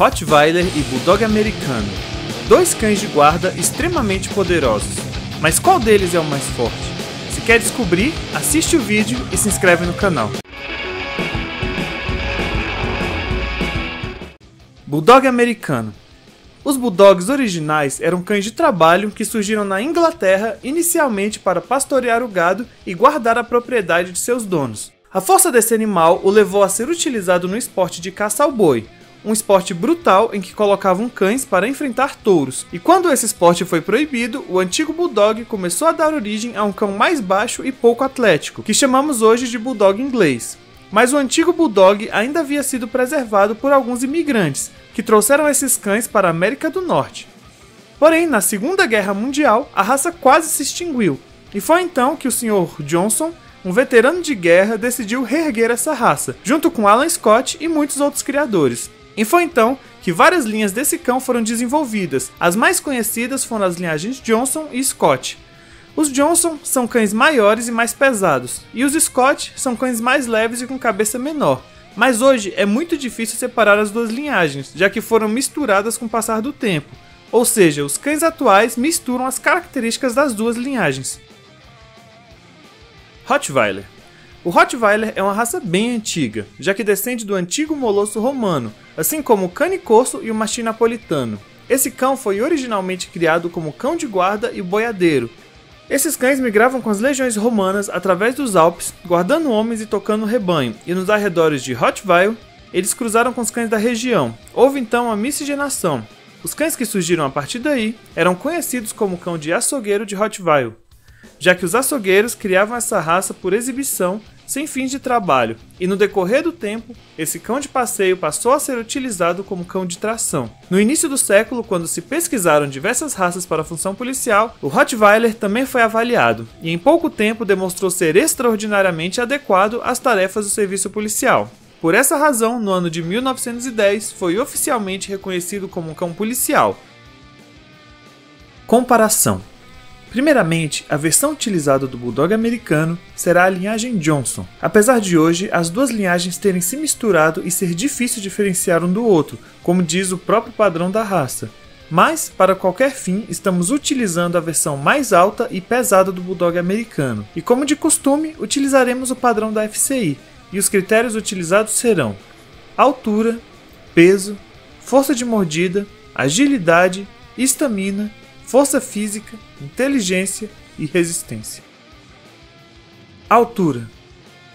Rottweiler e Bulldog americano. Dois cães de guarda extremamente poderosos. Mas qual deles é o mais forte? Se quer descobrir, assiste o vídeo e se inscreve no canal. Bulldog americano. Os Bulldogs originais eram cães de trabalho que surgiram na Inglaterra inicialmente para pastorear o gado e guardar a propriedade de seus donos. A força desse animal o levou a ser utilizado no esporte de caça ao boi, um esporte brutal em que colocavam cães para enfrentar touros. E quando esse esporte foi proibido, o antigo Bulldog começou a dar origem a um cão mais baixo e pouco atlético, que chamamos hoje de Bulldog inglês. Mas o antigo Bulldog ainda havia sido preservado por alguns imigrantes, que trouxeram esses cães para a América do Norte. Porém, na Segunda Guerra Mundial, a raça quase se extinguiu, e foi então que o Sr. Johnson um veterano de guerra decidiu reerguer essa raça, junto com Alan Scott e muitos outros criadores. E foi então que várias linhas desse cão foram desenvolvidas. As mais conhecidas foram as linhagens Johnson e Scott. Os Johnson são cães maiores e mais pesados, e os Scott são cães mais leves e com cabeça menor. Mas hoje é muito difícil separar as duas linhagens, já que foram misturadas com o passar do tempo. Ou seja, os cães atuais misturam as características das duas linhagens. Rottweiler. O Rottweiler é uma raça bem antiga, já que descende do antigo molosso romano, assim como o cane corso e o mastim napolitano. Esse cão foi originalmente criado como cão de guarda e boiadeiro. Esses cães migravam com as legiões romanas através dos Alpes, guardando homens e tocando rebanho, e nos arredores de Rottweil, eles cruzaram com os cães da região. Houve então uma miscigenação. Os cães que surgiram a partir daí eram conhecidos como cão de açougueiro de Rottweil já que os açougueiros criavam essa raça por exibição sem fins de trabalho, e no decorrer do tempo, esse cão de passeio passou a ser utilizado como cão de tração. No início do século, quando se pesquisaram diversas raças para a função policial, o Rottweiler também foi avaliado, e em pouco tempo demonstrou ser extraordinariamente adequado às tarefas do serviço policial. Por essa razão, no ano de 1910, foi oficialmente reconhecido como um cão policial. Comparação Primeiramente, a versão utilizada do Bulldog americano será a linhagem Johnson, apesar de hoje as duas linhagens terem se misturado e ser difícil diferenciar um do outro, como diz o próprio padrão da raça. Mas, para qualquer fim, estamos utilizando a versão mais alta e pesada do Bulldog americano, e como de costume, utilizaremos o padrão da FCI, e os critérios utilizados serão altura, peso, força de mordida, agilidade, estamina, força física, inteligência e resistência. Altura: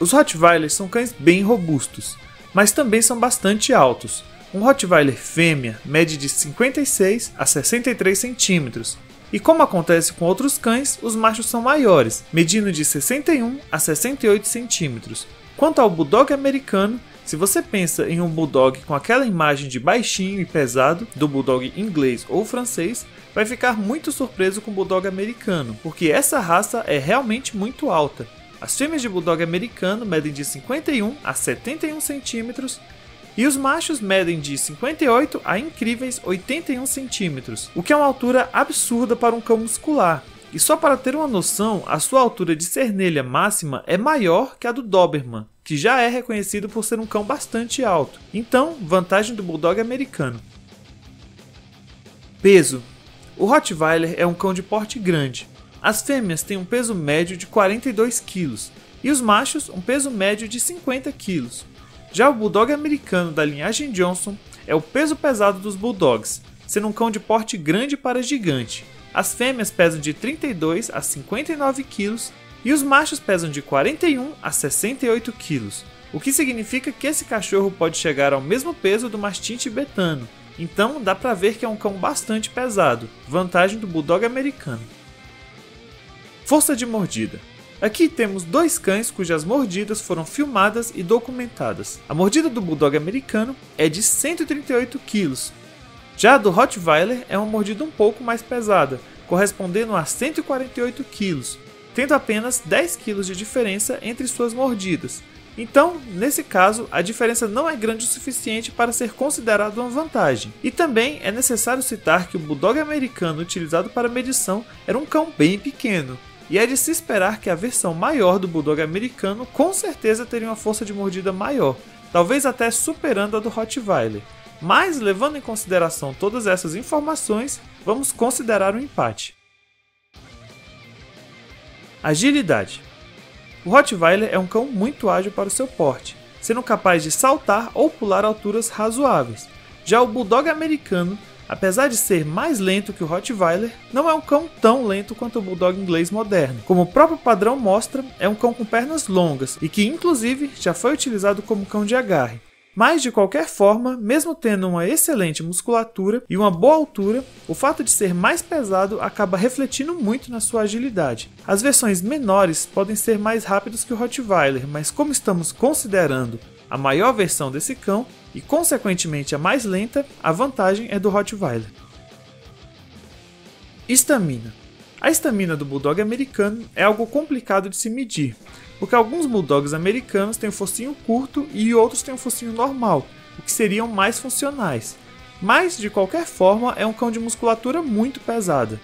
Os Rottweilers são cães bem robustos, mas também são bastante altos. Um Rottweiler fêmea mede de 56 a 63 centímetros, e como acontece com outros cães, os machos são maiores, medindo de 61 a 68 centímetros. Quanto ao Bulldog americano, se você pensa em um Bulldog com aquela imagem de baixinho e pesado do Bulldog inglês ou francês, vai ficar muito surpreso com o Bulldog americano, porque essa raça é realmente muito alta. As fêmeas de Bulldog americano medem de 51 a 71 centímetros e os machos medem de 58 a incríveis 81 centímetros, o que é uma altura absurda para um cão muscular. E só para ter uma noção, a sua altura de cernelha máxima é maior que a do Doberman, que já é reconhecido por ser um cão bastante alto. Então, vantagem do Bulldog americano. Peso: o Rottweiler é um cão de porte grande. As fêmeas têm um peso médio de 42 kg e os machos um peso médio de 50 kg. Já o Bulldog americano da linhagem Johnson é o peso pesado dos Bulldogs, sendo um cão de porte grande para gigante. As fêmeas pesam de 32 a 59 kg e os machos pesam de 41 a 68 kg, o que significa que esse cachorro pode chegar ao mesmo peso do mastim tibetano, então dá para ver que é um cão bastante pesado, vantagem do Bulldog americano. Força de mordida. Aqui temos dois cães cujas mordidas foram filmadas e documentadas. A mordida do Bulldog americano é de 138 kg. Já a do Rottweiler é uma mordida um pouco mais pesada, correspondendo a 148 kg, tendo apenas 10 kg de diferença entre suas mordidas, então, nesse caso, a diferença não é grande o suficiente para ser considerada uma vantagem. E também é necessário citar que o Bulldog americano utilizado para medição era um cão bem pequeno, e é de se esperar que a versão maior do Bulldog americano com certeza teria uma força de mordida maior, talvez até superando a do Rottweiler. Mas, levando em consideração todas essas informações, vamos considerar um empate. Agilidade. O Rottweiler é um cão muito ágil para o seu porte, sendo capaz de saltar ou pular alturas razoáveis. Já o Bulldog americano, apesar de ser mais lento que o Rottweiler, não é um cão tão lento quanto o Bulldog inglês moderno. Como o próprio padrão mostra, é um cão com pernas longas e que, inclusive, já foi utilizado como cão de agarre. Mas, de qualquer forma, mesmo tendo uma excelente musculatura e uma boa altura, o fato de ser mais pesado acaba refletindo muito na sua agilidade. As versões menores podem ser mais rápidas que o Rottweiler, mas como estamos considerando a maior versão desse cão e, consequentemente, a mais lenta, a vantagem é do Rottweiler. Estamina. A estamina do Bulldog americano é algo complicado de se medir, porque alguns bulldogs americanos têm um focinho curto e outros têm um focinho normal, o que seriam mais funcionais. Mas, de qualquer forma, é um cão de musculatura muito pesada,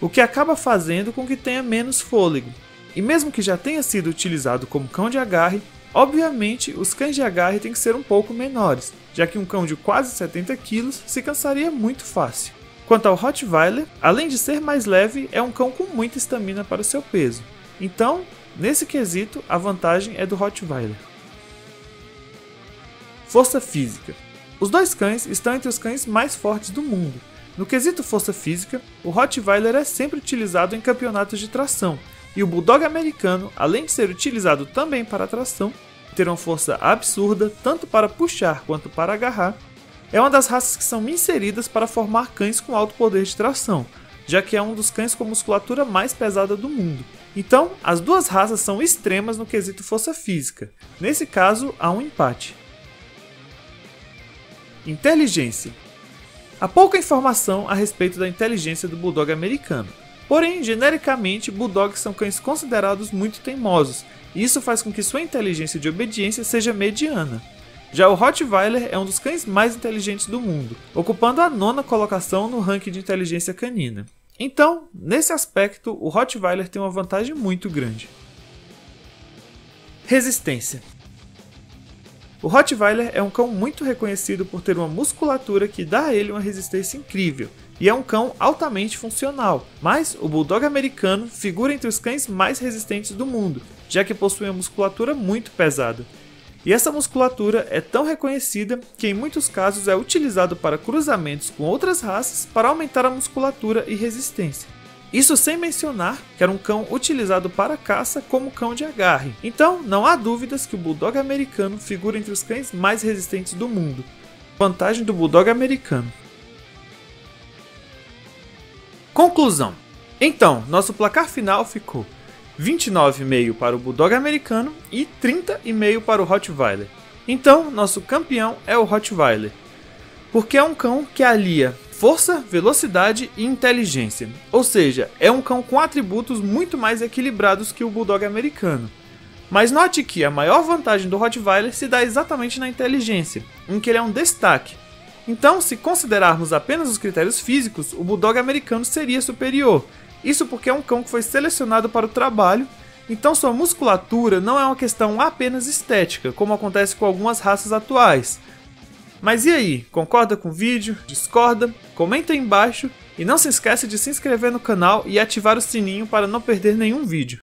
o que acaba fazendo com que tenha menos fôlego. E mesmo que já tenha sido utilizado como cão de agarre, obviamente os cães de agarre têm que ser um pouco menores, já que um cão de quase 70 kg se cansaria muito fácil. Quanto ao Rottweiler, além de ser mais leve, é um cão com muita estamina para o seu peso. Então, Nesse quesito, a vantagem é do Rottweiler. Força física. Os dois cães estão entre os cães mais fortes do mundo. No quesito força física, o Rottweiler é sempre utilizado em campeonatos de tração, e o Bulldog americano, além de ser utilizado também para tração, ter uma força absurda tanto para puxar quanto para agarrar, é uma das raças que são inseridas para formar cães com alto poder de tração, já que é um dos cães com musculatura mais pesada do mundo. Então, as duas raças são extremas no quesito força física. Nesse caso, há um empate. Inteligência. Há pouca informação a respeito da inteligência do Bulldog americano. Porém, genericamente, Bulldogs são cães considerados muito teimosos, e isso faz com que sua inteligência de obediência seja mediana. Já o Rottweiler é um dos cães mais inteligentes do mundo, ocupando a nona colocação no ranking de inteligência canina. Então, nesse aspecto, o Rottweiler tem uma vantagem muito grande. Resistência. O Rottweiler é um cão muito reconhecido por ter uma musculatura que dá a ele uma resistência incrível, e é um cão altamente funcional, mas o Bulldog americano figura entre os cães mais resistentes do mundo, já que possui uma musculatura muito pesada. E essa musculatura é tão reconhecida que em muitos casos é utilizado para cruzamentos com outras raças para aumentar a musculatura e resistência. Isso sem mencionar que era um cão utilizado para caça como cão de agarre. Então, não há dúvidas que o Bulldog americano figura entre os cães mais resistentes do mundo. Vantagem do Bulldog americano. Conclusão. Então, nosso placar final ficou 29,5 para o Bulldog americano e 30,5 para o Rottweiler. Então, nosso campeão é o Rottweiler, porque é um cão que alia força, velocidade e inteligência. Ou seja, é um cão com atributos muito mais equilibrados que o Bulldog americano. Mas note que a maior vantagem do Rottweiler se dá exatamente na inteligência, em que ele é um destaque. Então, se considerarmos apenas os critérios físicos, o Bulldog americano seria superior, isso porque é um cão que foi selecionado para o trabalho, então sua musculatura não é uma questão apenas estética, como acontece com algumas raças atuais. Mas e aí, concorda com o vídeo? Discorda? Comenta aí embaixo e não se esqueça de se inscrever no canal e ativar o sininho para não perder nenhum vídeo.